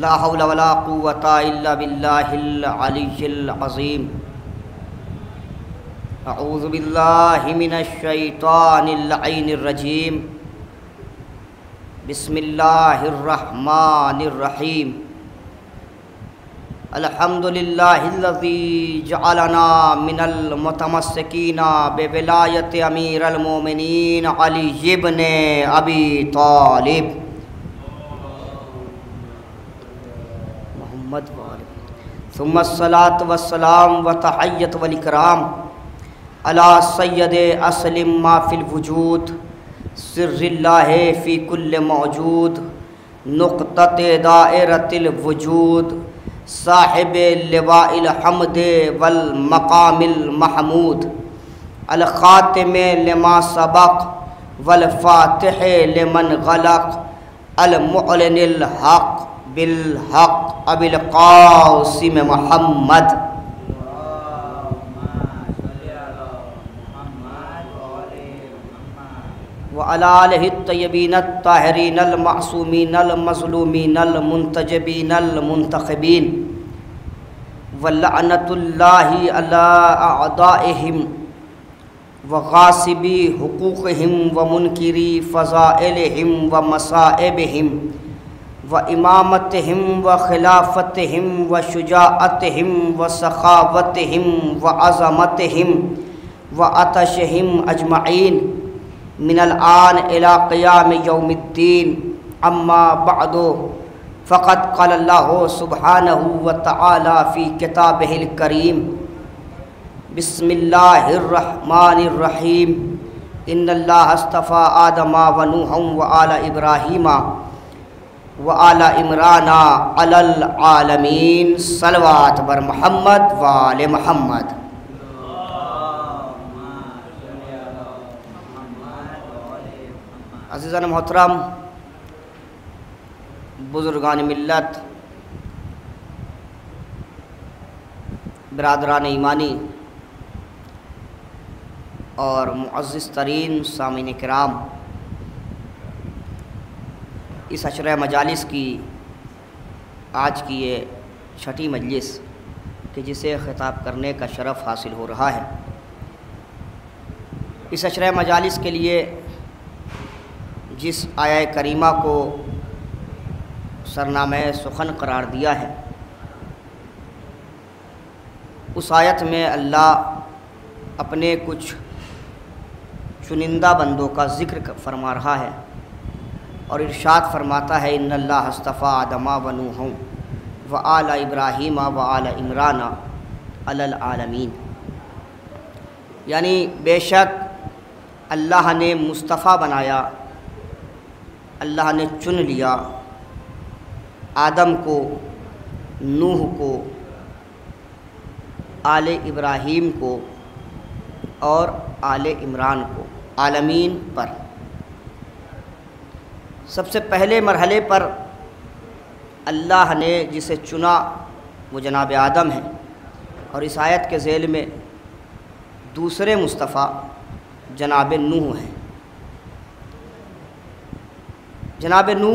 ला हौला वला कुव्वता इल्ला बिल्लाहिल अलिय्यिल अज़ीम। अऊज़ु बिल्लाहि मिनश शैतानिल लईनिर रजीम। बिस्मिल्लाहिर रहमानिर रहीम। अल्हम्दुलिल्लाहिल्लज़ी जअलना मिनल मुतमस्सिकीना बिविलायत अमीरल मोमिनीन अली इब्न अबी तालिब। मोहम्मद सुम्मसलात वसलाम व तहैयत वलिकराम अला सैयद असलिम माफिल वजूद। सिर्रिल्लाह फ़ी कुल्ल मौजूद। नुक़्तत दायरतिल वजूद। साहिब लिवाइल हमद वल मकामिल महमूद। अल ख़ातिम लिमा सबक। वल फ़ातिह लिमन गलक। अल मुअलिनिल हक़। बिल हक़ अबिल क़ासिम मोहम्मद। व अलालतयबीन ताहरीन मासूमीन मज़लूमीन मुंतजबीन मुंतखबीन। वलनतुल्लाहि अला अदाइहिम व मुनकरी फ़ज़ाइलहिम व मसाइबहिम। व इमामतहिम व खिलाफतहिम व शुजाअतहिम व सखावतहिम व अज़मतहिम व अतशहिम अजमईन मिनल आन इला क़याम यौमिद्दीन। अम्मा बअदो फ़क़त क़ल्लाहु सुब्हानहु व तआला फ़ी किताबिहिल करीम। बिस्मिल्लाहिर्रहमानिर्रहीम इन्नल्लाह अस्तफ़ा आदमा व नूहं व आला इब्राहीमा। व आला इमराना अलल आलमीन सलवात बर मोहम्मद वाले मोहम्मद। अजीज़न मोहतरम, बुज़ुर्गान मिल्लत, बरदरान ईमानी और मुआज़ तरीन सामिन कराम इस अशर मजालिस की आज की ये छठी मजलिस कि जिसे ख़िताब करने का शरफ़ हासिल हो रहा है। इस अशर मजालिस के लिए जिस आया करीमा को सरनाम सुखन करार दिया है, उस आयत में अल्लाह अपने कुछ चुनिंदा बंदों का ज़िक्र फरमा रहा है। और इरशाद फरमाता है इन हस्तफ़ा आदमा वनू हूँ व आला इब्राहीम व आला इमराना आलमीन. यानी बेशक अल्लाह ने मुस्तफ़ा बनाया, अल्लाह ने चुन लिया, आदम को, नूह को, आले इब्राहीम को और आले इमरान को, आलमीन पर। सबसे पहले मरहले पर अल्लाह ने जिसे चुना, वो जनाब आदम है। और इस आयत के ज़ैल में दूसरे मुस्तफ़ा जनाब नूह हैं। जनाब नू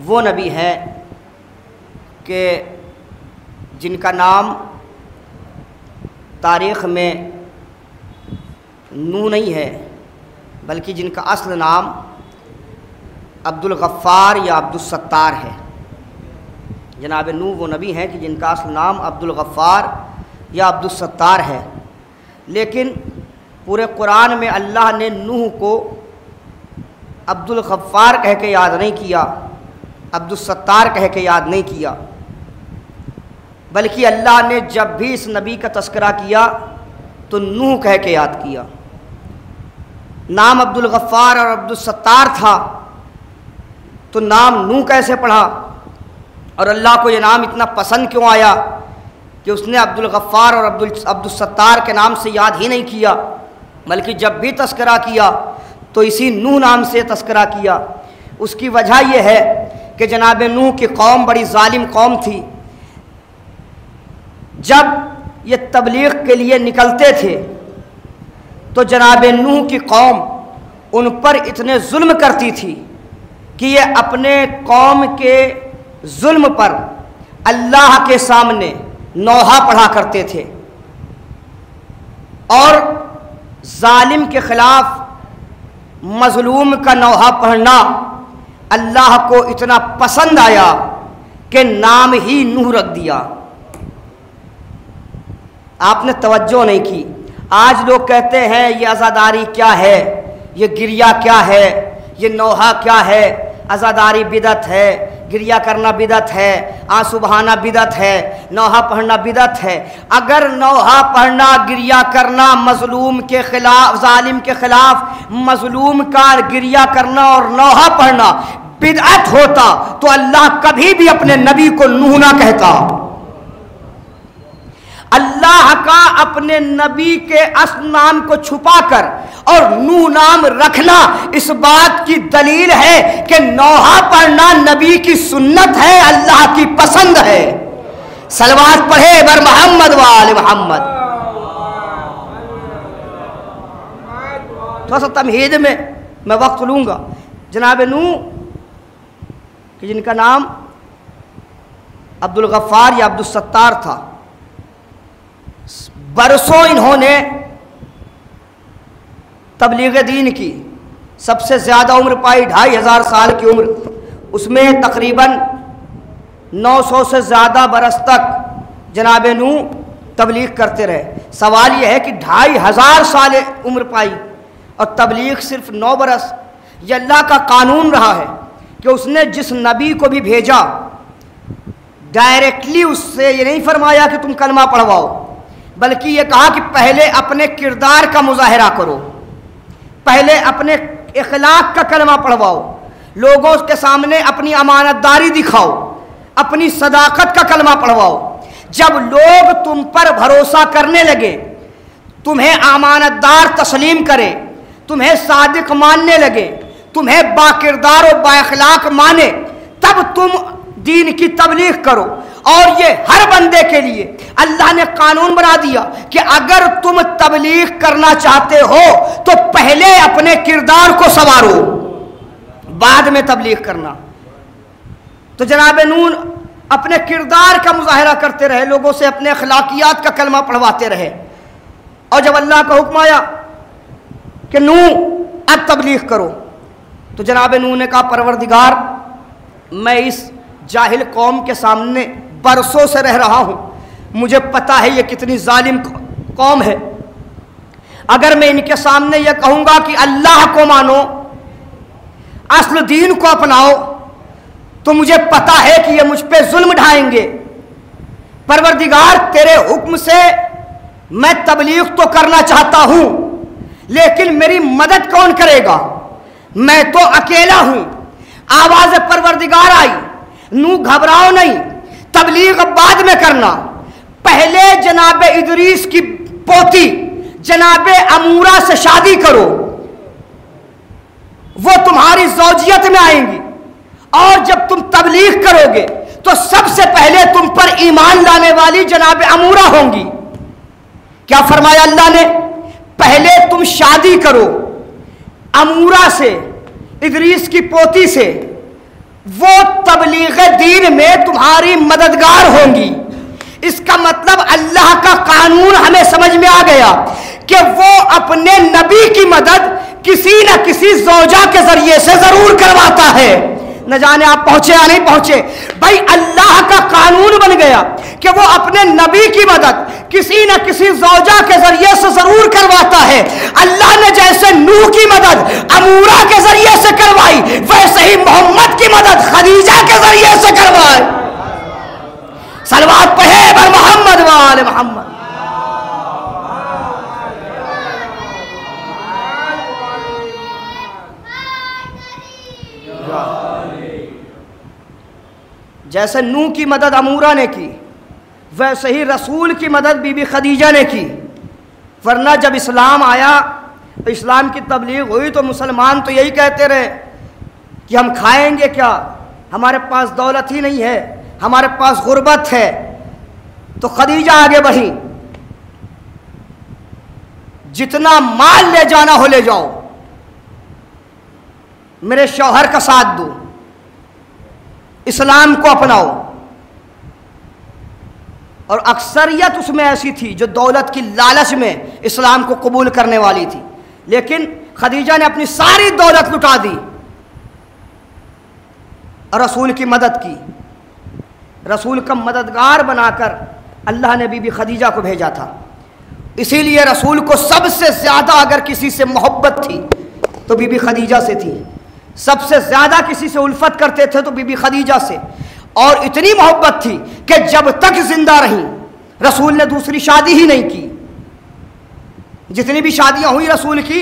वो नबी हैं कि जिनका नाम तारीख़ में नू नहीं है, बल्कि जिनका असल नाम अब्दुल गफ़्फ़ार या अब्दुलसत्तार है। जनाब नू वो नबी हैं कि जिनका असल नाम अब्दुल गफ़्फ़ार या अब्दुलसत्तार है। लेकिन पूरे कुरान में अल्लाह ने नूह को अब्दुल गफ़्फ़ार कह के याद नहीं किया अब्दुलसत्तार कह के याद नहीं किया। बल्कि अल्लाह ने जब भी इस नबी का तस्करा किया तो नूह कह के याद किया। नाम अब्दुल गफ़्फ़ार और अब्दुलसत्तार था। तो नाम नू कैसे पढ़ा? और अल्लाह को ये नाम इतना पसंद क्यों आया कि उसने अब्दुल गफ़्फ़ार और अब्दुल अब्दुलसत्तार के नाम से याद ही नहीं किया, बल्कि जब भी तस्करा किया तो इसी नूह नाम से तस्करा किया। उसकी वजह यह है कि जनाब नूह की कौम बड़ी ालिम कौम थी। जब ये तबलीग के लिए निकलते थे तो जनाब नूह की कौम उन पर इतने जुल्म करती थी कि ये अपने कौम के जुल्म पर अल्लाह के सामने नौहा पढ़ा करते थे। और जालिम के ख़िलाफ़ मज़लूम का नौहा पढ़ना अल्लाह को इतना पसंद आया कि नाम ही नूह रख दिया। आपने तवज्जो नहीं की। आज लोग कहते हैं, ये आज़ादारी क्या है? ये गिरिया क्या है? ये नौहा क्या है? आज़ादारी बिदत है गिरिया करना बिदत है, आँसू बहाना बिदत है, नौहा पढ़ना बिदत है। अगर नौहा पढ़ना गिरिया करना मजलूम के खिलाफ, जालिम के खिलाफ मजलूम का गिरिया करना और नौहा पढ़ना बिदत होता तो अल्लाह कभी भी अपने नबी को नूह ना कहता। अल्लाह का अपने नबी के अस नाम को छुपाकर और नू नाम रखना इस बात की दलील है कि नौहा पढ़ना नबी की सुन्नत है, अल्लाह की पसंद है। सलवार पढ़े बर मोहम्मद वाल मोहम्मद। थोड़ा सा तमहीद में मैं वक्त लूँगा। जनाब नू, कि जिनका नाम अब्दुल गफ्फार या अब्दुल सत्तार था। बरसों इन्होंने तबलीग दीन की। सबसे ज़्यादा उम्र पाई ढाई हज़ार साल की उम्र। उसमें तकरीबन 900 से ज़्यादा बरस तक जनाब नू तबलीग करते रहे। सवाल यह है कि ढाई हज़ार साल उम्र पाई और तबलीग सिर्फ़ नौ बरस। ये अल्लाह का कानून रहा है कि उसने जिस नबी को भी भेजा, डायरेक्टली उससे ये नहीं फरमाया कि तुम कलमा पढ़वाओ। बल्कि ये कहा कि पहले अपने किरदार का मुजाहरा करो। पहले अपने इखलाक का कलमा पढ़वाओ। लोगों के सामने अपनी अमानतदारी दिखाओ। अपनी सदाकत का कलमा पढ़वाओ। जब लोग तुम पर भरोसा करने लगे, तुम्हें अमानतदार तस्लीम करें, तुम्हें सादिक मानने लगे, तुम्हें बाकिरदार और बाखलाक माने, तब तुम दीन की तबलीग करो। और ये हर बंदे के लिए अल्लाह ने कानून बना दिया कि अगर तुम तबलीग करना चाहते हो तो पहले अपने किरदार को संवारो, बाद में तबलीग करना। तो जनाब नून, अपने किरदार का मुजाहरा करते रहे, लोगों से अपने अखलाकियात का कलमा पढ़वाते रहे। और जब अल्लाह का हुक्म आया कि नू, अब तबलीग करो तो जनाब नू ने कहा, परवरदिगार, मैं इस जाहिल कौम के सामने बरसों से रह रहा हूँ। मुझे पता है ये कितनी जालिम कौम है। अगर मैं इनके सामने ये कहूँगा कि अल्लाह को मानो, असल दीन को अपनाओ तो मुझे पता है कि ये मुझ पर जुल्म ढाएँगे। परवरदिगार, तेरे हुक्म से मैं तबलीग तो करना चाहता हूँ, लेकिन मेरी मदद कौन करेगा? मैं तो अकेला हूँ। आवाज़ परवरदिगार आई नू घबराओ नहीं। तबलीग बाद में करना। पहले जनाब इदरीस की पोती, जनाब अमूरा से शादी करो। वो तुम्हारी जौजियत में आएँगी। और जब तुम तबलीग करोगे तो सबसे पहले तुम पर ईमान लाने वाली जनाब अमूरा होंगी। क्या फरमाया अल्लाह ने? पहले तुम शादी करो। अमूरा से, इदरीस की पोती से। वो तबलीग दीन में तुम्हारी मददगार होंगी। इसका मतलब अल्लाह का कानून हमें समझ में आ गया कि वो अपने नबी की मदद किसी न किसी जोजा के ज़रिए से ज़रूर करवाता है। न जाने आप पहुँचे या नहीं पहुँचे। भाई, अल्लाह का कानून बन गया कि वो अपने नबी की मदद किसी न किसी जौजा के ज़रिए से ज़रूर करवाता है। अल्लाह ने जैसे नूह की मदद, अमूरा के ज़रिए से करवाई, वैसे ही मोहम्मद की मदद खदीजा के ज़रिए से करवाए सलवात पढ़े मोहम्मद वाले मोहम्मद। जैसे नू की मदद अमूरा ने की, वैसे ही रसूल की मदद बीबी खदीजा ने की। वरना जब इस्लाम आया, इस्लाम की तबलीग हुई तो मुसलमान तो यही कहते रहे कि हम खाएँगे क्या? हमारे पास दौलत ही नहीं है, हमारे पास गुर्बत है। तो खदीजा आगे बढ़ी, जितना माल ले जाना हो ले जाओ, मेरे शौहर का साथ दो। इस्लाम को अपनाओ। और अक्सरियत उसमें ऐसी थी जो दौलत की लालच में इस्लाम को कबूल करने वाली थी। लेकिन खदीजा ने अपनी सारी दौलत लुटा दी रसूल की मदद की। रसूल का मददगार बनाकर अल्लाह ने बीबी खदीजा को भेजा था। इसीलिए रसूल को सबसे ज़्यादा अगर किसी से मोहब्बत थी तो बीबी खदीजा से थी। सबसे ज़्यादा किसी से उल्फत करते थे तो बीबी खदीजा से। और इतनी मोहब्बत थी कि जब तक ज़िंदा रही, रसूल ने दूसरी शादी ही नहीं की। जितनी भी शादियाँ हुई रसूल की,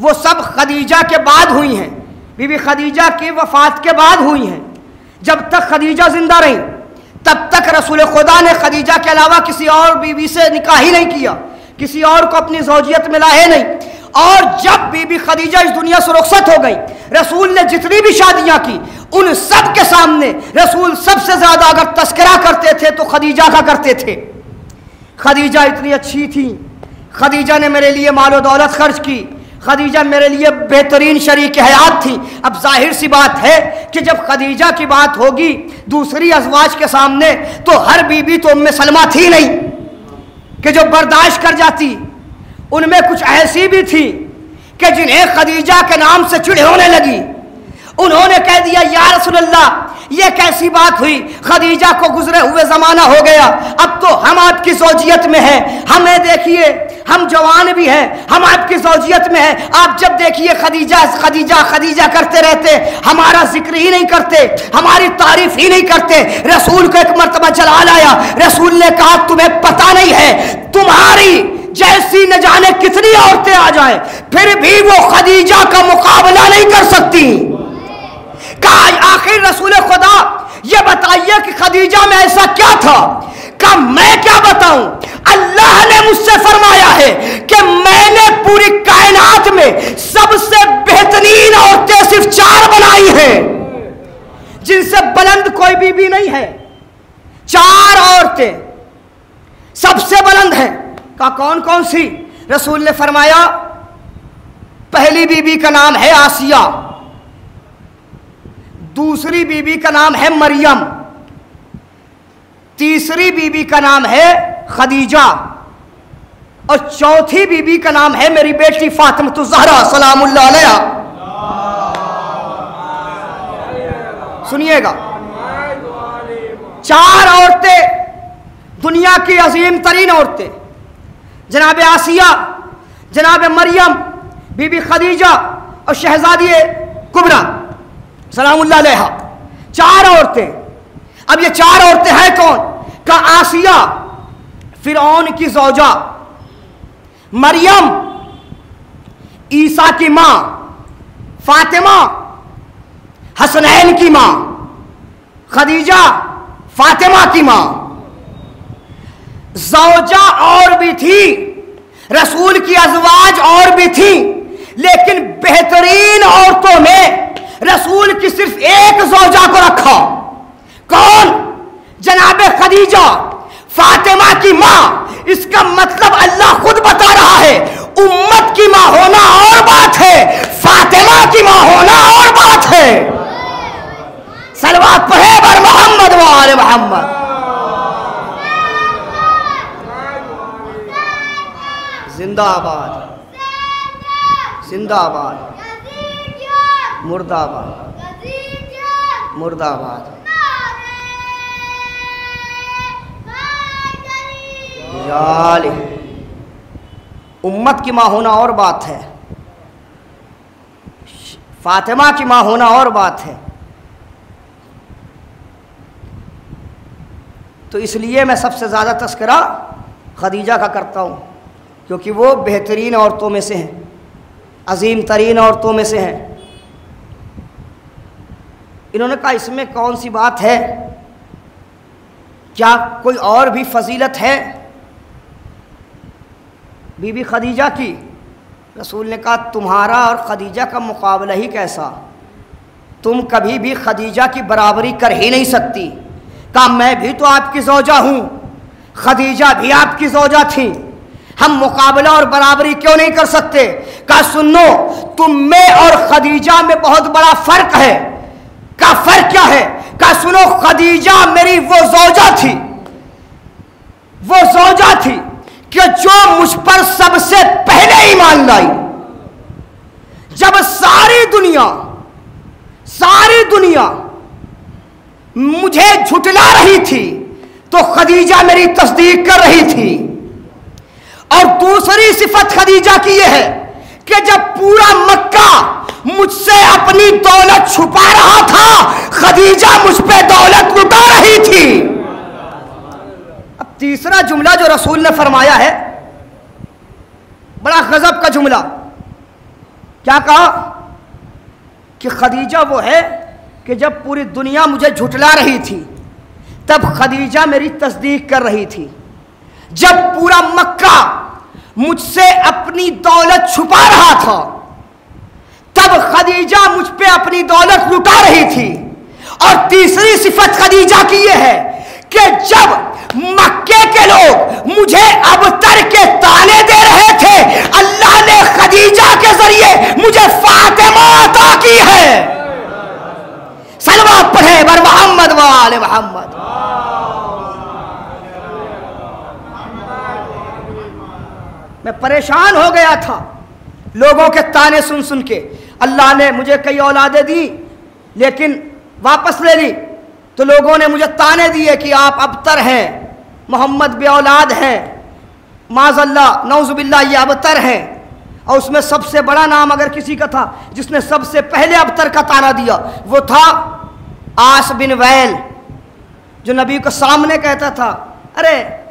वो सब खदीजा के बाद हुई हैं। बीबी खदीजा की वफात के बाद हुई हैं। जब तक खदीजा ज़िंदा रही, तब तक रसूल खुदा ने खदीजा के अलावा किसी और बीवी से निकाह ही नहीं किया। किसी और को अपनी जौजियत में लाए नहीं। और जब बीबी खदीजा इस दुनिया से रुखसत हो गई, रसूल ने जितनी भी शादियाँ की, उन सब के सामने रसूल सबसे ज़्यादा अगर तस्करा करते थे तो खदीजा का करते थे। खदीजा इतनी अच्छी थी। खदीजा ने मेरे लिए मालो दौलत खर्च की। खदीजा मेरे लिए बेहतरीन शरीक हयात थी। अब ज़ाहिर सी बात है कि जब खदीजा की बात होगी दूसरी अजवाज के सामने तो हर बीबी तो उनमें सलमा थी नहीं। कि जो बर्दाश्त कर जाती उनमें कुछ ऐसी भी थी कि जिन्हें खदीजा के नाम से चिड़ होने लगी। उन्होंने कह दिया, या रसुल्ला ये कैसी बात हुई? खदीजा को गुजरे हुए ज़माना हो गया। अब तो हम आपकी सोजियत में हैं। हमें देखिए, हम जवान भी हैं। हम आपकी सोजियत में हैं। आप जब देखिए खदीजा खदीजा खदीजा करते रहते, हमारा ज़िक्र ही नहीं करते, हमारी तारीफ़ ही नहीं करते। रसूल को एक मरतबा चला लाया रसूल ने कहा, तुम्हें पता नहीं है, तुम्हारी जैसी न जाने कितनी औरतें आ जाए, फिर भी वो खदीजा का मुकाबला नहीं कर सकती। कहा आखिर रसूल खुदा, ये बताइए कि खदीजा में ऐसा क्या था? का मैं क्या बताऊँ? अल्लाह ने मुझसे फरमाया है कि मैंने पूरी कायनात में सबसे बेहतरीन औरतें सिर्फ़ चार बनाई हैं, जिनसे बुलंद कोई बीबी नहीं है। चार औरतें सबसे बुलंद है। का कौन कौन सी? रसूल ने फरमाया, पहली बीबी का नाम है आसिया। दूसरी बीबी का नाम है मरियम। तीसरी बीबी का नाम है खदीजा। और चौथी बीबी का नाम है मेरी बेटी फातिमा जहरा सलाम सुनिएगा। चार औरतें, दुनिया की अजीम तरीन औरतें। जनाब आसिया, जनाब मरियम, बीबी खदीजा और शहजादी कुबरा। सलाम चार औरतें। अब ये चार औरतें हैं कौन? का आसिया फिर की जौजा, मरियम, ईसा की माँ, फातिमा, हसनैन की माँ, खदीजा, फातिमा की माँ। जौजा और भी थी, रसूल की अजवाज और भी थी, लेकिन बेहतरीन औरतों में रसूल की सिर्फ़ एक जोजा को रखा। कौन? जनाब खदीजा, फातिमा की माँ। इसका मतलब अल्लाह खुद बता रहा है, उम्मत की माँ होना और बात है, फातिमा की माँ होना और बात है। सलवात पढ़े बर मोहम्मद वाले मोहम्मद। जिंदाबाद। जिंदाबाद। मुर्दाबाद। मुर्दाबाद। उम्मत की माँ होना और बात है। फातिमा की माँ होना और बात है। तो इसलिए मैं सबसे ज़्यादा तस्करा खदीजा का करता हूँ। क्योंकि वो बेहतरीन औरतों में से हैं। अजीम तरीन औरतों में से हैं। इन्होंने कहा, इसमें कौन सी बात है? क्या कोई और भी फजीलत है? बीबी खदीजा की। रसूल ने कहा, तुम्हारा और खदीजा का मुकाबला ही कैसा? तुम कभी भी खदीजा की बराबरी कर ही नहीं सकती। कहा, मैं भी तो आपकी जोजा हूँ। खदीजा भी आपकी जोजा थी। हम मुकाबला और बराबरी क्यों नहीं कर सकते? कहा, सुनो, तुम में और खदीजा में बहुत बड़ा फ़र्क है। का फ़र्क क्या है? का सुनो, खदीजा मेरी वो जोजा थी। वो जोजा थी कि जो मुझ पर सबसे पहले ईमान लाई। जब सारी दुनिया सारी दुनिया मुझे झुटला रही थी तो खदीजा मेरी तस्दीक कर रही थी। और दूसरी सिफत खदीजा की यह है कि जब पूरा मक्का मुझसे अपनी दौलत छुपा रहा था, खदीजा मुझ पर दौलत लुटा रही थी। अब तीसरा जुमला जो रसूल ने फरमाया है, बड़ा गजब का जुमला। क्या कहा? कि खदीजा वो है कि जब पूरी दुनिया मुझे झुटला रही थी, तब खदीजा मेरी तस्दीक कर रही थी। जब पूरा मक्का मुझसे अपनी दौलत छुपा रहा था, तब खदीजा मुझ पे अपनी दौलत लुटा रही थी। और तीसरी सिफत खदीजा की यह है कि जब मक्के के लोग मुझे अबतर के ताने दे रहे थे, अल्लाह ने खदीजा के ज़रिए मुझे फातिमा अता की है। सलवा पढ़े, बर मोहम्मद वाले मोहम्मद। मैं परेशान हो गया था। लोगों के ताने सुन सुन के। अल्लाह ने मुझे कई औलादे दी, लेकिन वापस ले ली। तो लोगों ने मुझे ताने दिए कि आप अबतर हैं, मोहम्मद बे औलाद हैं। माजल्ला नौजुबिल्ला ये अबतर हैं। और उसमें सबसे बड़ा नाम अगर किसी का था, जिसने सबसे पहले अबतर का ताना दिया, वो था आस बिन वैल, जो नबी को सामने कहता था, अरे,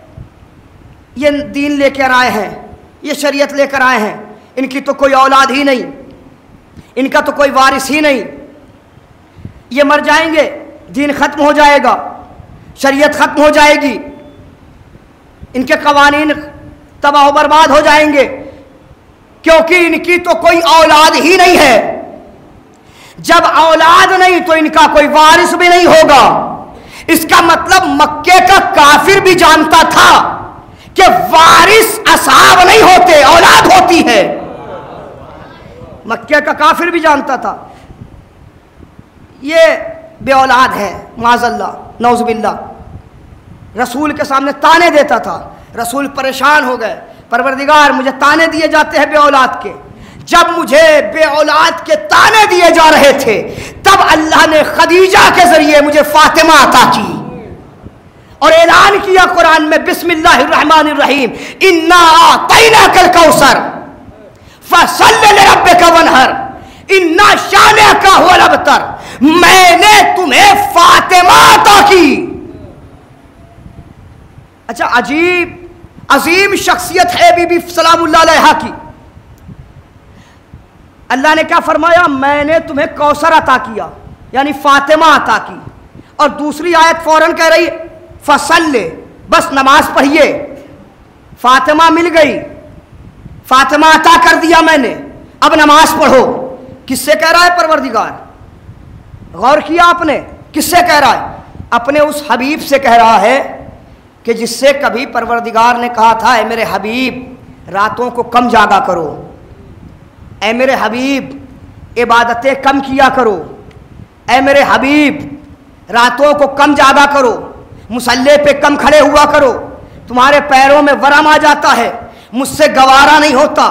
ये दीन लेकर आए हैं। ये शरीयत लेकर आए हैं। इनकी तो कोई औलाद ही नहीं। इनका तो कोई वारिस ही नहीं। ये मर जाएँगे, दीन ख़त्म हो जाएगा, शरीयत ख़त्म हो जाएगी। इनके कवानीन तबाह बर्बाद हो जाएँगे, क्योंकि इनकी तो कोई औलाद ही नहीं है। जब औलाद नहीं तो इनका कोई वारिस भी नहीं होगा। इसका मतलब मक्के का काफिर भी जानता था। कि वारिस असाब नहीं होते, औलाद होती है। मक्के का काफिर भी जानता था। ये बे औलाद है, माजल्ला, नौजबिल्ला। रसूल के सामने ताने देता था। रसूल परेशान हो गए। परवरदिगार, मुझे ताने दिए जाते हैं बे औलाद के। जब मुझे बे औलाद के ताने दिए जा रहे थे, तब अल्लाह ने खदीजा के ज़रिए मुझे फातिमा अता की। और ऐलान किया कुरान में, बिस्मिल्लाहिर्रहमानिर्रहीम, इन्ना तैना कल कौसर फ़सल रब का वनहर, इन्ना शान का हो अबतर, मैंने तुम्हें फातिमा अता की। अच्छा अजीब, अजीम शख्सियत है बीबी सलाम की। अल्लाह ने क्या फरमाया? मैंने तुम्हें कौसर अता किया, यानी फातिमा अता की। और दूसरी आयत फ़ौरन कह रही फ़सल बस नमाज़ पढ़िए। फातिमा मिल गई। फातिमा अता कर दिया मैंने। अब नमाज़ पढ़ो। किससे कह रहा है परवरदिगार? गौर किया आपने। किससे कह रहा है? अपने उस हबीब से कह रहा है कि जिससे कभी परवरदिगार ने कहा था ए मेरे हबीब, रातों को कम जागा करो। ए मेरे हबीब, इबादतें कम किया करो। ए मेरे हबीब, रातों को कम जागा करो। मुसल्ले पे कम खड़े हुआ करो। तुम्हारे पैरों में वरम आ जाता है। मुझसे गवारा नहीं होता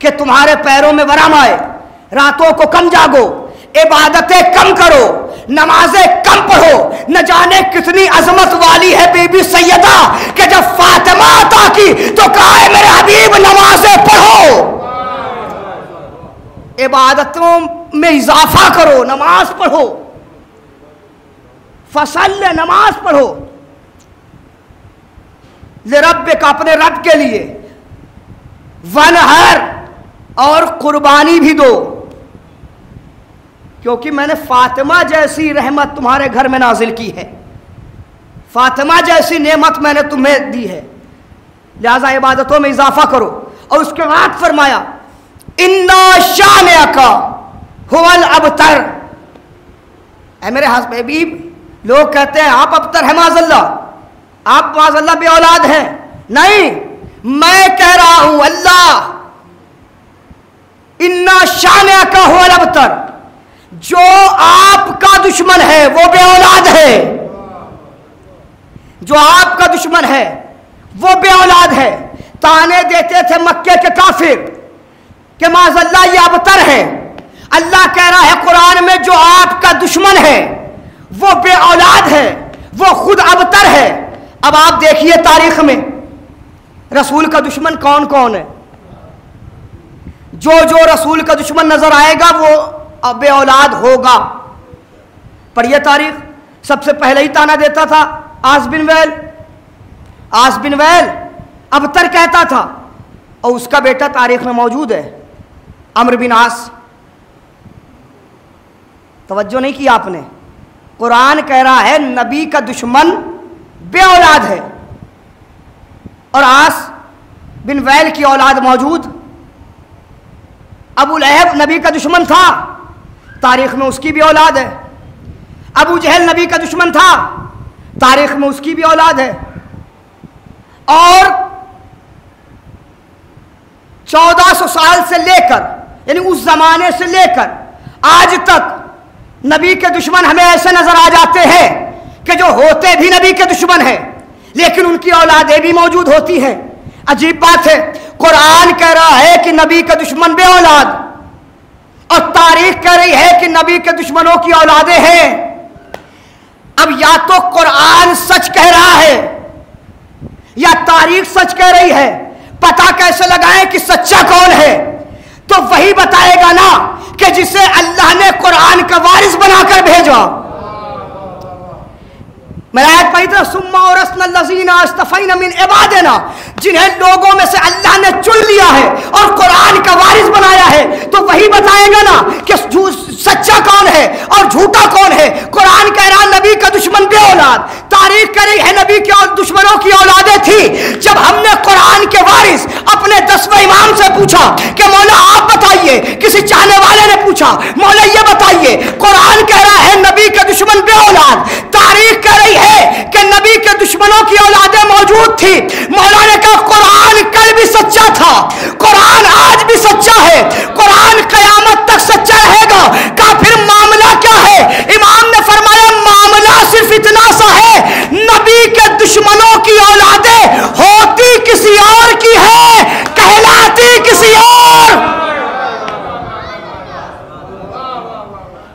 कि तुम्हारे पैरों में वरम आए। रातों को कम जागो, इबादतें कम करो, नमाजें कम पढ़ो। न जाने कितनी अजमत वाली है बीबी सैयदा कि जब फातिमा अता की तो कहा है, मेरे हबीब, नमाजें पढ़ो। इबादतों में इजाफा करो, नमाज़ पढ़ो। फ़सल नमाज़ पढ़ो। ले रब का अपने रब के लिए। वनहर और कुर्बानी भी दो। क्योंकि मैंने फातिमा जैसी रहमत तुम्हारे घर में नाजिल की है। फातिमा जैसी नेमत मैंने तुम्हें दी है। लिहाजा इबादतों में इजाफा करो। और उसके बाद फरमाया, इन्ना शान का हुवल अबतर। मेरे हबीब लोग कहते हैं, आप अबतर है, माजल्ला। आप माजल्ला बे औलाद हैं। नहीं, मैं कह रहा हूँ, अल्लाह, इन्ना शान का हुवल अबतर। जो आपका दुश्मन है, वो बे औलाद है। जो आपका दुश्मन है, वो बे औलाद है। ताने देते थे मक्के के काफिर के माजल्ला, ये अबतर है। अल्लाह कह रहा है, कुरान में जो आपका दुश्मन है वो बे औलाद है, वो खुद अबतर है। अब आप देखिए तारीख में, रसूल का दुश्मन कौन कौन है? जो जो रसूल का दुश्मन नज़र आएगा, वो अब औलाद होगा। पढ़िए तारीख, सबसे पहले ही ताना देता था आस बिन वैल। आस बिन वैल अबतर कहता था, और उसका बेटा तारीख में मौजूद है, अमर बिन आस। तवज्जो नहीं किया आपने? कुरान कह रहा है, नबी का दुश्मन बे औलाद है। और आस बिन वैल की औलाद मौजूद। अबू लहब नबी का दुश्मन था, तारीख में उसकी भी औलाद है। अबू जहल नबी का दुश्मन था, तारीख में उसकी भी औलाद है। और 1400 साल से लेकर, यानी उस जमाने से लेकर आज तक नबी के दुश्मन हमें ऐसे नज़र आ जाते हैं कि जो होते भी नबी के दुश्मन हैं, लेकिन उनकी औलादें भी मौजूद होती हैं। अजीब बात है, कुरान कह रहा है कि नबी के दुश्मन बे औलाद और तारीख कह रही है कि नबी के दुश्मनों की औलादे हैं। अब या तो कुरान सच कह रहा है, या तारीख सच कह रही है, पता कैसे लगाएँ कि सच्चा कौन है? तो वही बताएगा ना कि जिसे अल्लाह ने कुरान का वारिस बनाकर भेजा। तो सुम्मा और मिन जिन्हें लोगों में से अल्लाह ने चुन लिया है और कुरान का वारिस बनाया है। तो वही बताएगा ना कि सच्चा कौन है और झूठा कौन है? कुरान कह रहा, नबी का दुश्मन बे औलाद। तारीख कर है नबी के और दुश्मनों की औलादे थी। जब हमने कुरान के वारिस अपने दसवें इमाम से पूछा कि, मौला, आप बताइए। किसी चाहने वाले ने पूछा, मौला, ये बताइए, कुरान कह रहा है नबी का दुश्मन बे औलाद? तारीख कर रही है कि नबी के दुश्मनों की औलादे मौजूद थी। मौला ने कहा कुरान कल भी सच्चा था। कुरान आज भी सच्चा है। कुरान कयामत तक सच्चा रहेगा। का फिर मामला क्या है? इमाम ने फरमाया, मामला सिर्फ़ इतना सा है, नबी के दुश्मनों की औलादे होती किसी और की है, कहलाती किसी और।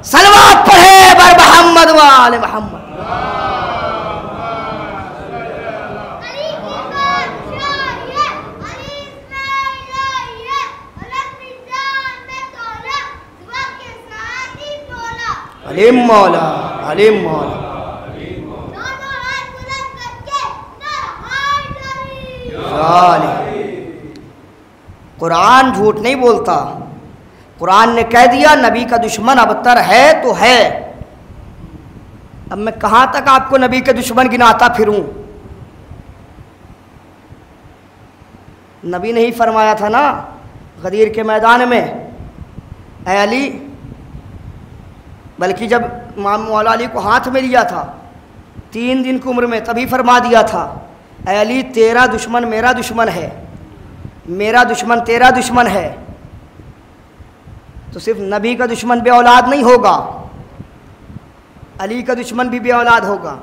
सलवात पढ़े, बर मोहम्मद वाले मोहम्मद। अलीम मौला अलीम मौला कुरान झूठ नहीं बोलता। कुरान ने कह दिया, नबी का दुश्मन अबतर है तो है। अब मैं कहाँ तक आपको नबी के दुश्मन गिनाता फिरूं? नबी ने ही फरमाया था ना, गदीर के मैदान में अली बल्कि जब माम मौला अली को हाथ में लिया था, तीन दिन की उम्र में तभी फरमा दिया था अली, तेरा दुश्मन मेरा दुश्मन है, मेरा दुश्मन तेरा दुश्मन है। तो सिर्फ़ नबी का दुश्मन बे औलाद नहीं होगा, अली का दुश्मन भी बे औलाद होगा,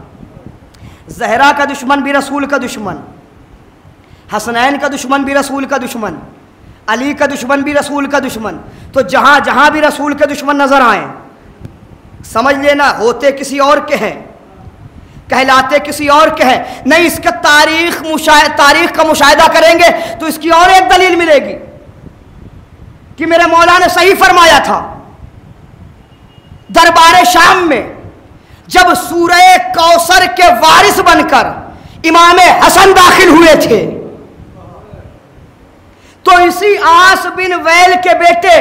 जहरा का दुश्मन भी रसूल का दुश्मन, हसनैन का दुश्मन भी रसूल का दुश्मन, अली का दुश्मन भी रसूल का दुश्मन। तो जहाँ जहाँ भी रसूल के दुश्मन नज़र आए समझ लेना, होते किसी और के हैं, कहलाते किसी और के हैं। नहीं, इसका तारीख तारीख का मुशाहिदा करेंगे तो इसकी और एक दलील मिलेगी कि मेरे मौला ने सही फरमाया था। दरबार शाम में जब सूरह कौसर के वारिस बनकर इमाम हसन दाखिल हुए थे तो इसी आस बिन वैल के बेटे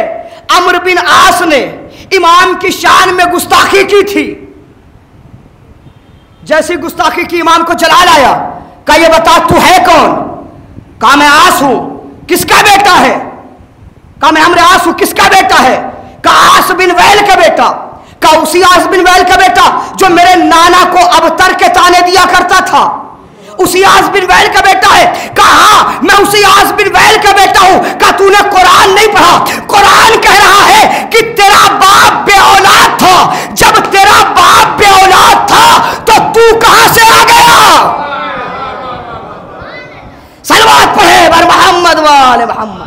अमर बिन आस ने इमाम की शान में गुस्ताखी की थी। जैसी गुस्ताखी की इमाम को जला लाया का ये बता, तू है कौन? का मैं आस हूँ। किसका बेटा है? का मैं, हमरे आस हूँ, किसका बेटा है? का आस बिन वैल का बेटा। का उसी आस बिन वैल का बेटा, जो मेरे नाना को अब तर के ताने दिया करता था। उसी आज बिन वैल का बेटा है। कहा हाँ, मैं उसी आज बिन वैल का बेटा हूँ। कहा, तूने कुरान नहीं पढ़ा? कुरान कह रहा है कि तेरा बाप बे औलाद था। जब तेरा बाप बे औलाद था तो तू कहाँ से आ गया? सलवात पढ़े बर मोहम्मद वाले मोहम्मद।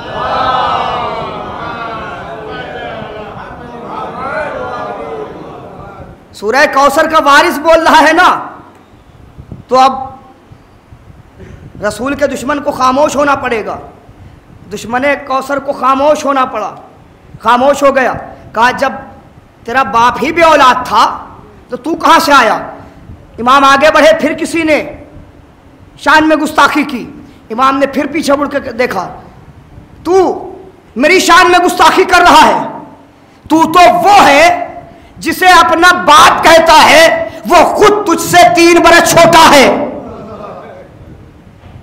सूर्य कौशर का वारिस बोल रहा है ना? तो अब रसूल के दुश्मन को खामोश होना पड़ेगा। दुश्मन कौसर को खामोश होना पड़ा। खामोश हो गया। कहा, जब तेरा बाप ही भी औलाद था तो तू कहाँ से आया? इमाम आगे बढ़े, फिर किसी ने शान में गुस्ताखी की। इमाम ने फिर पीछे मुड़ के देखा, तू मेरी शान में गुस्ताखी कर रहा है। तू तो वो है जिसे अपना बाप कहता है, वो खुद तुझसे तीन बरस छोटा है।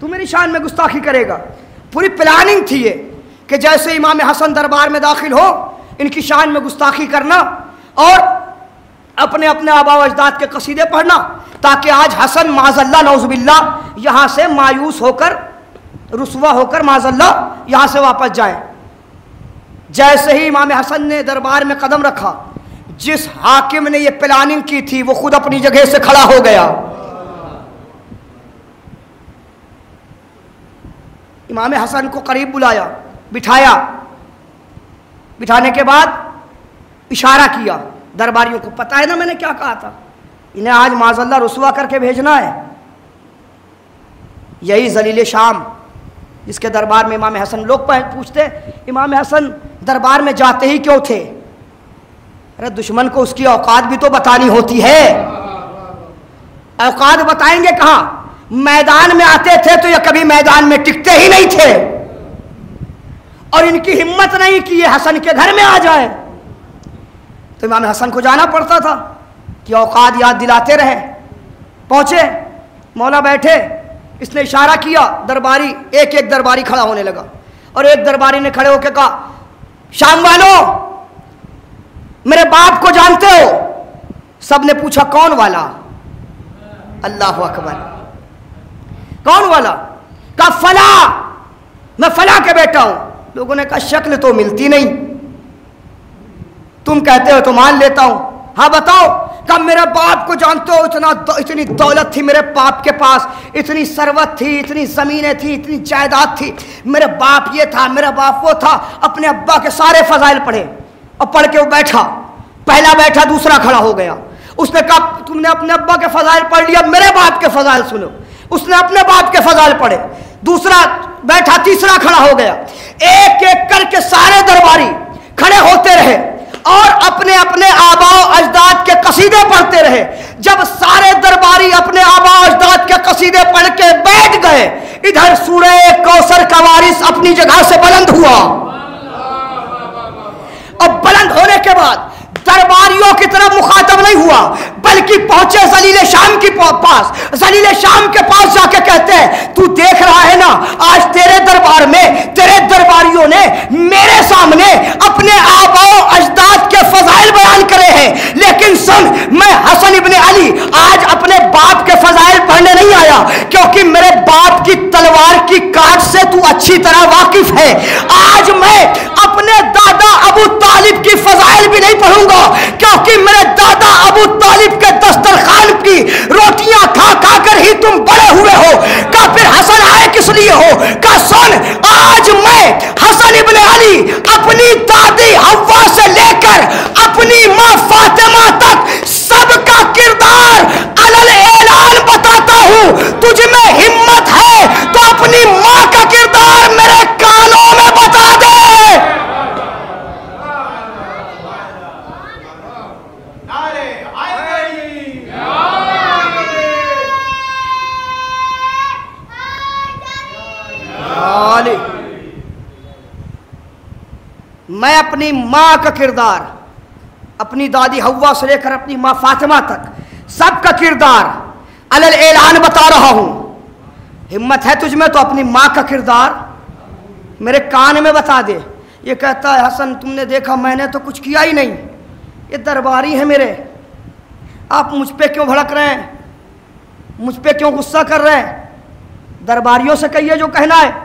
तू मेरी शान में गुस्ताखी करेगा। पूरी प्लानिंग थी ये कि जैसे इमाम हसन दरबार में दाखिल हो, इनकी शान में गुस्ताखी करना और अपने अपने आबा अजदाद के कसीदे पढ़ना, ताकि आज हसन, माजल्ला, नौजबिल्ला, यहाँ से मायूस होकर रसुआ होकर, माजल्ला, यहाँ से वापस जाए। जैसे ही इमाम हसन ने दरबार में कदम रखा, जिस हाकिम ने यह प्लानिंग की थी, वो खुद अपनी जगह से खड़ा हो गया। इमाम हसन को करीब बुलाया, बिठाया। बिठाने के बाद इशारा किया, दरबारियों को, पता है ना मैंने क्या कहा था? इन्हें आज माजल्ला रसुआ करके भेजना है। यही जलील शाम इसके दरबार में इमाम हसन लोग पूछते, इमाम हसन, दरबार में जाते ही क्यों थे? अरे, दुश्मन को उसकी औकात भी तो बतानी होती है। औकात बताएँगे कहाँ? मैदान में आते थे तो ये कभी मैदान में टिकते ही नहीं थे। और इनकी हिम्मत नहीं कि ये हसन के घर में आ जाए। तो इमाम हसन को जाना पड़ता था कि औकात याद दिलाते रहे। पहुँचे, मौला बैठे, इसने इशारा किया, दरबारी एक एक दरबारी खड़ा होने लगा। और एक दरबारी ने खड़े होकर कहा शाम वालो, मेरे बाप को जानते हो? सबने पूछा, कौन वाला? अल्लाह अकबर। कौन वाला? का फला। मैं फला के बेटा हूँ। लोगों ने कहा, शक्ल तो मिलती नहीं। तुम कहते हो तो मान लेता हूँ। हाँ बताओ। कब मेरे बाप को जानते हो, इतना इतनी दौलत थी मेरे बाप के पास। इतनी सरवत थी, इतनी ज़मीनें थी, इतनी जायदाद थी। मेरे बाप ये था, मेरा बाप वो था। अपने अब्बा के सारे फजाइल पढ़े। और पढ़ के वो बैठा। पहला बैठा, दूसरा खड़ा हो गया। उसने कहा, तुमने अपने अब्बा के फजाइल पढ़ लिया मेरे बाप के फजाइल सुनो। उसने अपने बाप के फजाल पढ़े। दूसरा, बैठा, तीसरा खड़ा हो गया। एक एक करके सारे दरबारी खड़े होते रहे और अपने अपने आबाओ अजदाद के कसीदे पढ़ते रहे। जब सारे दरबारी अपने आबाओ अजदाद के कसीदे पढ़ के बैठ गए, इधर सूर्य कौसर का वारिस अपनी जगह से बुलंद हुआ। और बुलंद होने के बाद दरबारियों की तरफ़ मुखातब नहीं हुआ, बल्कि पहुँचे जलील शाम के पास। जलील शाम के पास जाके कहते हैं, तू देख रहा है ना, आज तेरे दरबार में, तेरे दरबारियों ने मेरे सामने अपने आबाओ, अजदाद के फजाइल बयान करे हैं। लेकिन सुन, मैं हसन इबन अली आज अपने बाप के फजाइल पढ़ने नहीं आया, क्योंकि मेरे बाप की तलवार की काट से तू अच्छी तरह वाकिफ है। आज मैं तालिब की फजाइल भी नहीं पढ़ूँगा, क्योंकि मेरे दादा अबू तालिब के दस्तरखान की रोटियाँ खा खा कर ही तुम बड़े हुए हो। का फिर हसन आए किस लिए हो? का सुन, आज मैं हसन इबन अली, अपनी दादी हवा से लेकर अपनी माँ फातिमा तक सबका किरदार अलल ऐलान बताता हूँ तुझ में हिम्मत है तो अपनी माँ का किरदार मेरे कानों में बता दे मैं अपनी माँ का किरदार, अपनी दादी हवा से लेकर अपनी माँ फातिमा तक सबका किरदार, अलल ऐलान बता रहा हूँ। हिम्मत है तुझ में तो अपनी माँ का किरदार मेरे कान में बता दे। ये कहता है, हसन, तुमने देखा, मैंने तो कुछ किया ही नहीं। ये दरबारी है मेरे। आप मुझ पर क्यों भड़क रहे हैं? मुझ पर क्यों गुस्सा कर रहे हैं? दरबारियों से कहिए जो कहना है।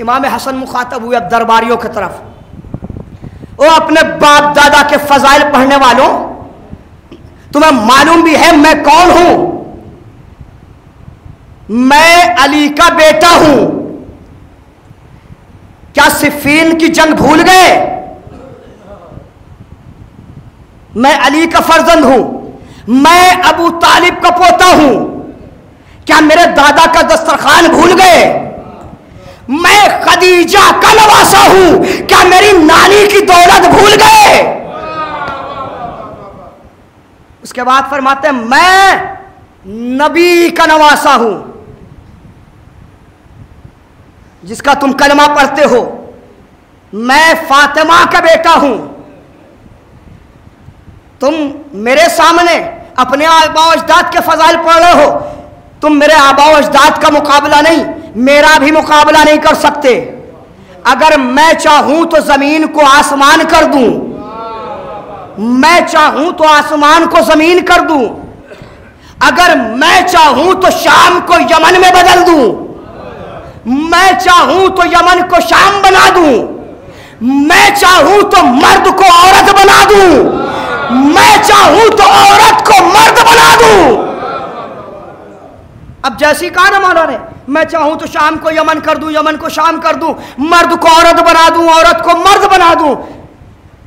इमाम हसन मुखातब हुए अब दरबारियों की तरफ़। वो अपने बाप दादा के फजाइल पढ़ने वालों, तुम्हें मालूम भी है मैं कौन हूँ? मैं अली का बेटा हूँ। क्या सिफीन की जंग भूल गए? मैं अली का फर्जंद हूँ। मैं अबू तालिब का पोता हूँ। क्या मेरे दादा का दस्तरखान भूल गए? मैं खदीजा का नवासा हूँ। क्या मेरी नानी की दौलत भूल गए? उसके बाद फरमाते हैं, मैं नबी का नवासा हूँ। जिसका तुम कलमा पढ़ते हो। मैं फातिमा का बेटा हूँ। तुम मेरे सामने अपने आबा अजदाद के फजाइल पढ़ रहे हो। तुम मेरे आबा अजदाद का मुकाबला नहीं। मेरा भी मुकाबला नहीं कर सकते। अगर मैं चाहूँ तो ज़मीन को आसमान कर दूँ। मैं चाहूँ तो आसमान को ज़मीन कर दूँ। अगर मैं चाहूँ तो शाम को यमन में बदल दूँ। मैं चाहूँ तो यमन को शाम बना दूँ। मैं चाहूँ तो मर्द को औरत बना दूँ। मैं चाहूँ तो औरत को मर्द बना दूँ। अब जैसी कहा ना मौला ने, मैं चाहूँ तो शाम को यमन कर दूँ, यमन को शाम कर दूँ, मर्द को औरत बना दूँ, औरत को मर्द बना दूँ।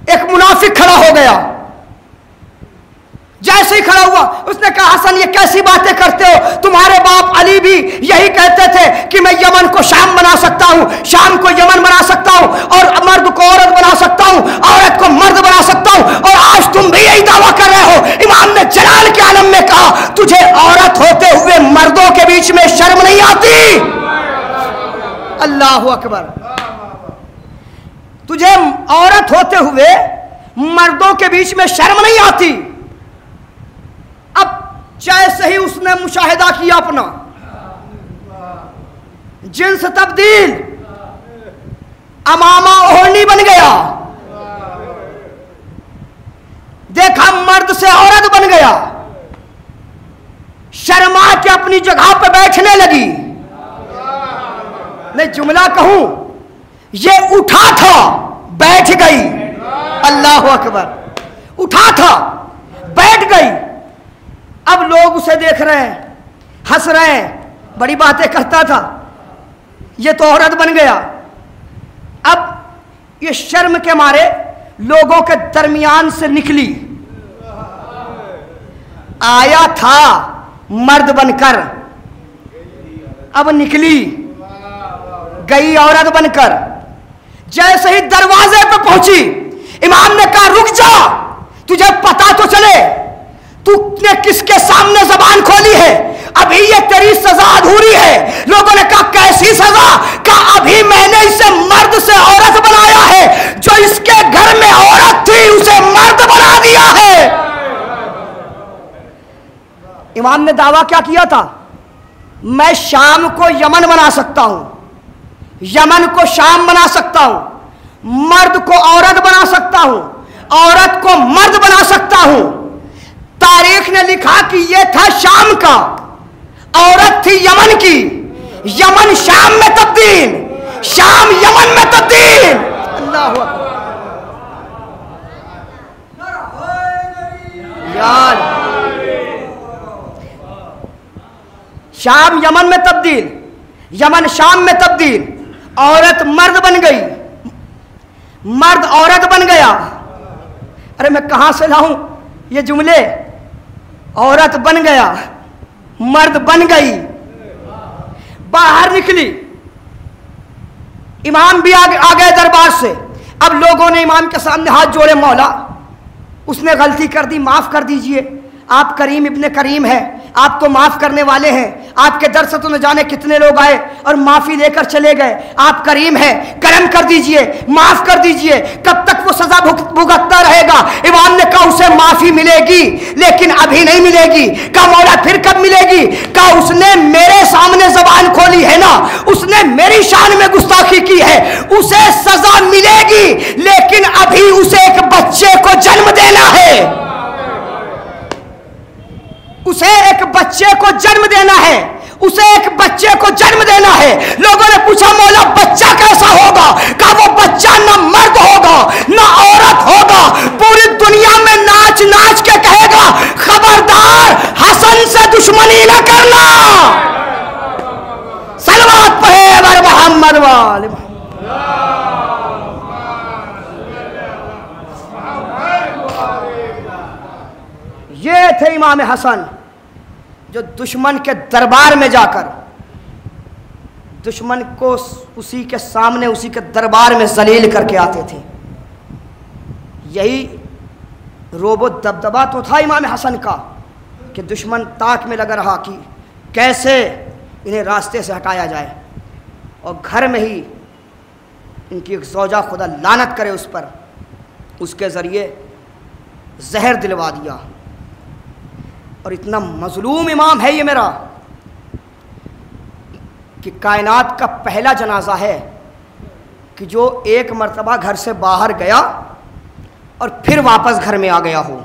एक मुनाफिक खड़ा हो गया। जैसे ही खड़ा हुआ, उसने कहा, हसन, ये कैसी बातें करते हो? तुम्हारे बाप अली भी यही कहते थे कि मैं यमन को शाम बना सकता हूँ, शाम को यमन बना सकता हूँ और मर्द को औरत बना सकता हूँ, औरत को मर्द बना सकता हूँ और आज तुम भी यही दावा कर रहे हो। इमाम ने जलाल के आलम में कहा, तुझे औरत होते हुए मर्दों के बीच में शर्म नहीं आती? अल्लाह अकबर। तुझे औरत होते हुए मर्दों के बीच में शर्म नहीं आती? जैसे ही उसने मुशाहिदा किया अपना। जिन्स तब्दील। अमामा ओढ़नी बन गया। देखा मर्द से औरत बन गया। शर्मा के अपनी जगह पर बैठने लगी। मैं जुमला कहूँ, ये उठा था, बैठ गई। अल्लाह अकबर। उठा था, बैठ गई। अब लोग उसे देख रहे हैं, हंस रहे हैं। बड़ी बातें कहता था। ये तो औरत बन गया। अब ये शर्म के मारे लोगों के दरमियान से निकली। आया था, मर्द बनकर। अब निकली। गई औरत बनकर। जैसे ही दरवाजे पर पहुँची, इमाम ने कहा, रुक जा, तुझे पता तो चले। तूने किसके सामने जबान खोली है? अभी ये तेरी सजा अधूरी है। लोगों ने कहा, कैसी सजा? का अभी मैंने इसे मर्द से औरत बनाया है। जो इसके घर में औरत थी, उसे मर्द बना दिया है। इमाम ने दावा क्या किया था? मैं शाम को यमन बना सकता हूँ। यमन को शाम बना सकता हूँ। मर्द को औरत बना सकता हूँ। औरत को मर्द बना सकता हूँ। तारीख ने लिखा कि यह था शाम का। औरत थी यमन की। यमन शाम में तब्दील। शाम यमन में तब्दील। अल्लाह यार। शाम यमन में तब्दील। यमन शाम में तब्दील। औरत मर्द बन गई। मर्द औरत बन गया। अरे मैं कहाँ से लाऊं ये जुमले? औरत बन गया, मर्द बन गई, बाहर निकली। इमाम भी आ आ गए दरबार से। अब लोगों ने इमाम के सामने हाथ जोड़े, मौला, उसने गलती कर दी, माफ़ कर दीजिए। आप करीम इब्ने करीम है। आप तो माफ़ करने वाले हैं। आपके दर से तो न जाने कितने लोग आए और माफ़ी लेकर चले गए। आप करीम हैं, करम कर दीजिए, माफ़ कर दीजिए। कब तक वो सजा भुगतता रहेगा? इमाम ने कहा, उसे माफ़ी मिलेगी, लेकिन अभी नहीं मिलेगी। कहा, मौला, फिर कब मिलेगी? कहा, उसने मेरे सामने जबान खोली है ना? उसने मेरी शान में गुस्ताखी की है। उसे सजा मिलेगी, लेकिन अभी उसे एक बच्चे को जन्म देना है। उसे एक बच्चे को जन्म देना है। उसे एक बच्चे को जन्म देना है। लोगों ने पूछा, मौला, बच्चा कैसा होगा? कहा, वो बच्चा ना मर्द होगा, ना औरत होगा। पूरी दुनिया में नाच नाच के कहेगा, खबरदार, हसन से दुश्मनी ना करना। सलवात पढ़े मोहम्मद वाले। थे इमाम हसन, जो दुश्मन के दरबार में जाकर, दुश्मन को उसी के सामने, उसी के दरबार में जलील करके आते थे। यही रोबो दबदबा तो था इमाम हसन का, कि दुश्मन ताक में लगा रहा कि कैसे इन्हें रास्ते से हटाया जाए। और घर में ही इनकी एक सौजा खुदा लानत करे उस पर, उसके ज़रिए जहर दिलवा दिया। और इतना मजलूम इमाम है ये मेरा कि कायनात का पहला जनाजा है कि जो एक मर्तबा घर से बाहर गया और फिर वापस घर में आ गया हो।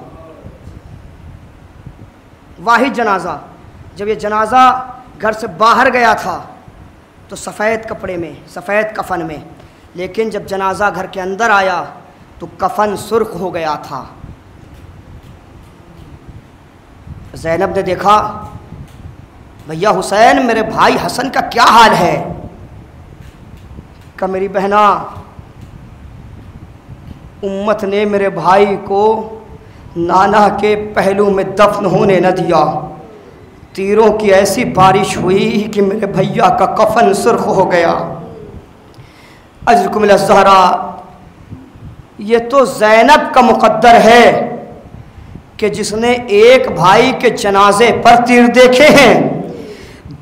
वाहिद जनाजा। जब ये जनाजा घर से बाहर गया था तो सफ़ेद कपड़े में, सफ़ेद कफन में, लेकिन जब जनाजा घर के अंदर आया तो कफन सुर्ख हो गया था। जैनब ने देखा, भैया हुसैन, मेरे भाई हसन का क्या हाल है? का मेरी बहना, उम्मत ने मेरे भाई को नाना के पहलू में दफन होने न दिया। तीरों की ऐसी बारिश हुई कि मेरे भैया का कफन सुर्ख हो गया। अजरकुमिल जहरा ये तो जैनब का मुकद्दर है। कि जिसने एक भाई के जनाजे पर तीर देखे हैं,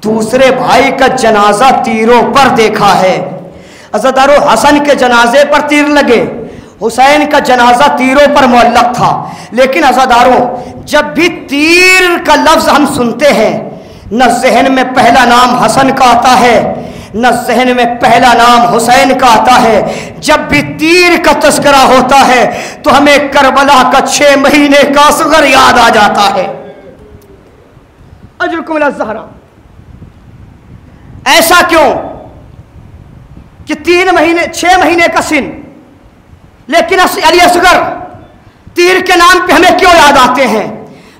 दूसरे भाई का जनाजा तीरों पर देखा है। अजदारो हसन के जनाजे पर तीर लगे। हुसैन का जनाजा तीरों पर मुल्लक था। लेकिन अजादारों जब भी तीर का लफ्ज़ हम सुनते हैं, न जहन में पहला नाम हसन का आता है न जहन में पहला नाम हुसैन का आता है। जब भी तीर का तस्करा होता है तो हमें करबला का छह महीने का असगर याद आ जाता है। अजरकुमरा ऐसा क्यों? कि तीन महीने, छह महीने का सिन, लेकिन अली असगर, तीर के नाम पे हमें क्यों याद आते हैं?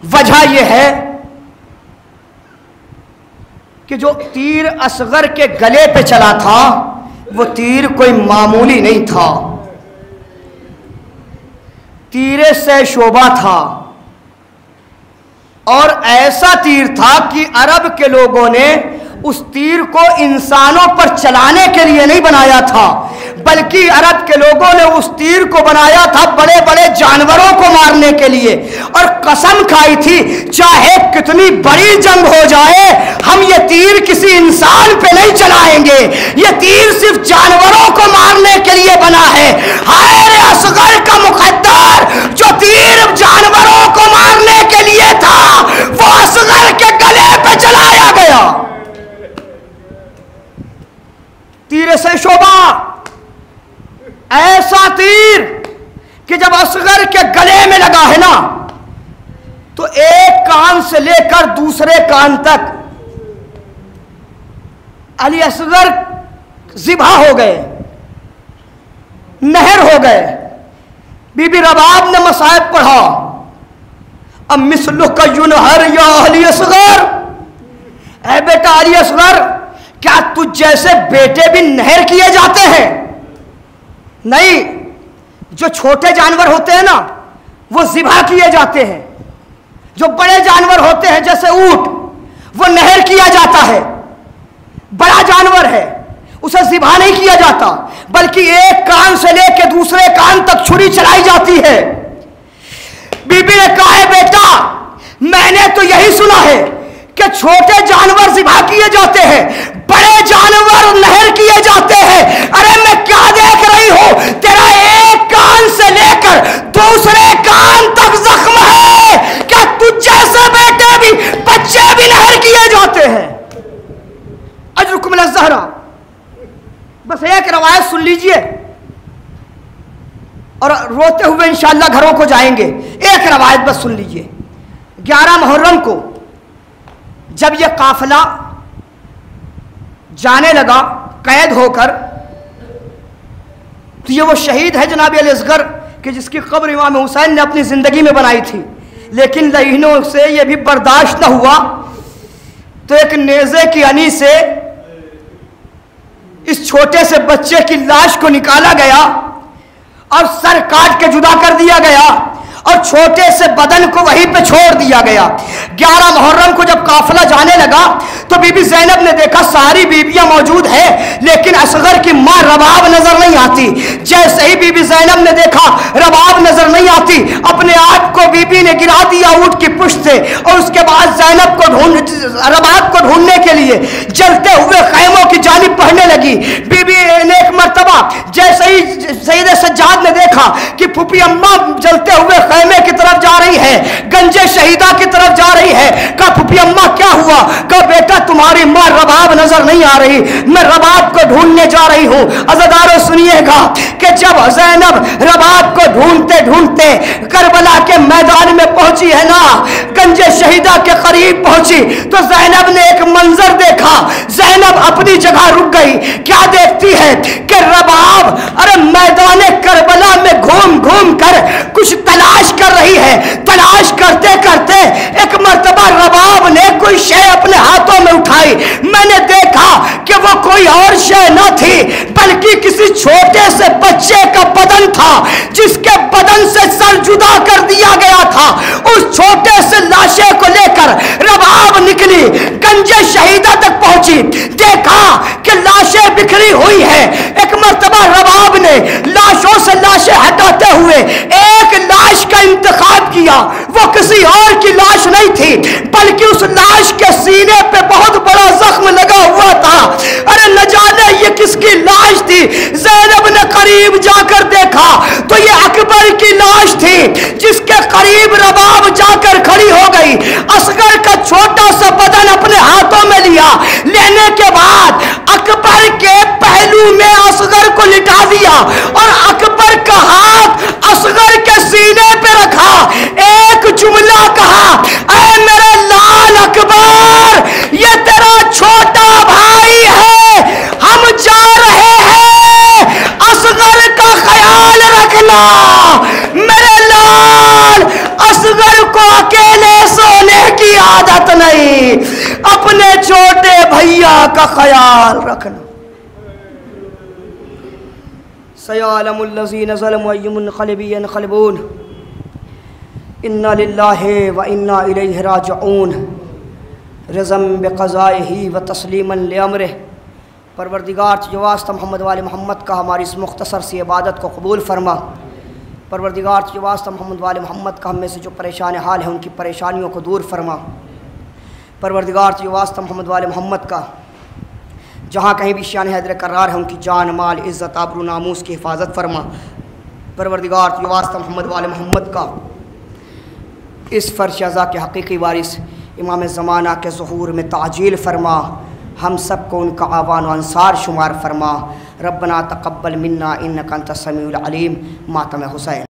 वजह यह है कि जो तीर असगर के गले पे चला था, वो तीर कोई मामूली नहीं था। तीरे से शोभा था। और ऐसा तीर था कि अरब के लोगों ने उस तीर को इंसानों पर चलाने के लिए नहीं बनाया था, बल्कि अरब के लोगों ने उस तीर को बनाया था बड़े बड़े जानवरों को मारने के लिए। और कसम खाई थी, चाहे कितनी बड़ी जंग हो जाए, हम ये तीर किसी इंसान पे नहीं चलाएँगे। ये तीर सिर्फ़ जानवरों को मारने के लिए बना है। हाय असगर का मुकद्दर जो तीर जानवरों को मारने के लिए था वो असगर के गले पे चलाया गया तीर से शोभा ऐसा तीर कि जब असगर के गले में लगा है ना तो एक कान से लेकर दूसरे कान तक अली असगर जिबा हो गए, नहर हो गए। बीबी रबाब ने मसायब पढ़ा, अब मिसलु का युनहर या अली असगर? है बेटा अली असगर, क्या तुझ जैसे बेटे भी नहर किए जाते हैं? नहीं, जो छोटे जानवर होते हैं ना, वो जिबा किए जाते हैं। जो बड़े जानवर होते हैं, जैसे ऊट, वो नहर किया जाता है। बड़ा जानवर है, उसे जिबा नहीं किया जाता, बल्कि एक कान से लेकर दूसरे कान तक छुरी चलाई जाती है। बीबी ने कहा, है बेटा, मैंने तो यही सुना है कि छोटे जानवर जिबा किए जाते हैं, बड़े जानवर नहर किए जाते हैं। अरे, मैं क्या देख रही हूँ? तेरा एक कान से लेकर दूसरे कान तक जख्म है क्या तुझ जैसे बेटे भी बच्चे भी नहर किए जाते हैं अजरुकुम जहरा बस एक रवायत सुन लीजिए। और रोते हुए इंशाला घरों को जाएँगे। एक रवायत बस सुन लीजिए। ग्यारह मुहर्रम को जब यह काफिला जाने लगा, कैद होकर तो ये वो शहीद है जनाब असगर, कि जिसकी कब्र इमाम हुसैन ने अपनी ज़िंदगी में बनाई थी। लेकिन लहीनों से ये भी बर्दाश्त न हुआ। तो एक नेज़े की अनी से इस छोटे से बच्चे की लाश को निकाला गया और सर काट के जुदा कर दिया गया। और छोटे से बदन को वहीं पे छोड़ दिया गया। ग्यारह मुहर्रम को जब काफिला जाने लगा तो बीबी जैनब ने देखा सारी बीबियाँ मौजूद है, लेकिन असगर की माँ रबाब नज़र नहीं आती। जैसे ही बीबी जैनब ने देखा, रबाब नज़र नहीं आती। अपने आप को बीबी ने गिरा दिया ऊट की पुष्ट से, और उसके बाद जैनब को ढूंढ, रबाब को ढूँढने के लिए जलते हुए खैमों की जानिब पढ़ने लगी। बीबी ने एक मरतबा, जैसे ही सईद सज्जाद ने देखा कि फूफी अम्मा जलते हुए खैमे की तरफ़ जा रही है, गंजे शहीदा की तरफ़ जा रही है। कब फुफी अम्मा क्या हुआ? कब बेटा तुम्हारी माँ रबाब नज़र नहीं आ रही? मैं रबाब को ढूँढने जा रही हूँ। अजदारो सुनिएगा कि जब जैनब रबाब को ढूंढते ढूंढते, करबला के मैदान में पहुँची है ना? गंजे शहीदा के करीब पहुँची तो जैनब ने एक मंजर देखा। जैनब अपनी जगह रुक गई। क्या देखती है कि रबाब, अरे मैदान करबला में घूम घूम कर कुछ तलाश कर रही है। तलाश करते करते एक मरतबा रबाब ने कोई शय अपने हाथों में उठाई। मैंने देखा कि वो कोई और शय न थी, बल्कि किसी छोटे से बच्चे का बदन था, जिसके बदन से सर जुदा कर दिया गया था। उस छोटे से लाशे को लेकर रबाब निकली, गंजे शहीदा तक पहुँची। देखा कि लाशें बिखरी हुई है। एक मरतबा रबाब ने लाशों से लाशें हटाते हुए एक लाश का इंतखाब किया। वो किसी और की लाश नहीं थी, बल्कि उस लाश के सीने पे बहुत बड़ा जख्म लगा हुआ था। अरे न जाने ये किसकी लाश थी। जैनब ने करीब जाकर देखा तो ये अकबर की लाश थी, जिसके करीब रबाब जाकर खड़ी हो गई। असगर का छोटा सा बदन अपने हाथों में लिया। लेने के बाद अकबर के पहलू में असगर को लिटा दिया और अकबर का हाथ असगर के सीने पे रखा। एक जुमला कहा अरे मेरे लाल अकबर ये तेरा छोटा भाई है हम जा रहे हैं असगर का ख्याल रखना मेरे लाल असगर को अकेले सोने की आदत नहीं। अपने छोटे भैया का ख्याल रखना। सयालमुल्लज़ीन ज़लमुय्यमुनक़लिबियन क़लबून इन्ना लिल्लाहि व इन्ना राजिऊन। रज़म बिक़ज़ाइहि व तस्लीमन लिअमरिह। परवरदिगार जो वास्ता मोहम्मद वाले मोहम्मद का, हमारी इस मुख्तसर सी इबादत को कबूल फरमा। परवरदिगार जो वास्ता मोहम्मद वाले मोहम्मद का, हम में से जो परेशान हाल है, उनकी परेशानियों को दूर फरमा। परवरदिगार जो वास्ता मोहम्मद वाले मोहम्मद का, जहाँ कहीं भी शान हैदर करार है, उनकी जान, माल, इज़्ज़त, आबरू, नामूस की हिफाजत फरमा। परवरदिगार जो वास्ता मोहम्मद वाले मोहम्मद का, इस फ़र्श अज़ा के हकीकी वारिस, इमाम ज़माना के ज़हूर में ताजील फरमा। हम सबको उनका आवान अनसार शुमार फरमा। रबना तकब्बल मिन्ना इन कंत समीम मातम हुसैन।